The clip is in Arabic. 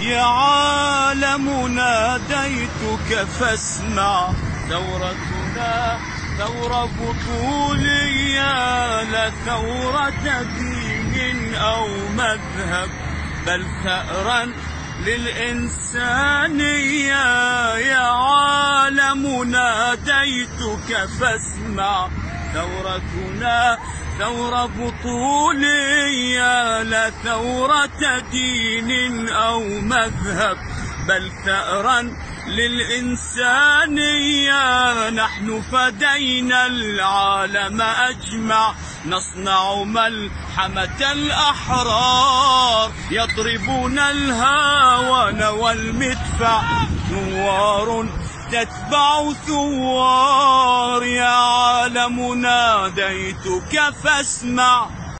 يا عالم ناديتك فاسمع. ثورتنا ثورة بطولية لا ثورة دين أو مذهب. بل ثأرا للإنسانية. يا عالم ناديتك فاسمع. ثورتنا ثورة بطولية لا ثورة دين أو مذهب بل ثأرا للإنسانية نحن فدينا العالم أجمع نصنع ملحمة الأحرار يضربون الهاون والمدفع نوار تتبع ثوار. يا عالم ناديتك فاسمع.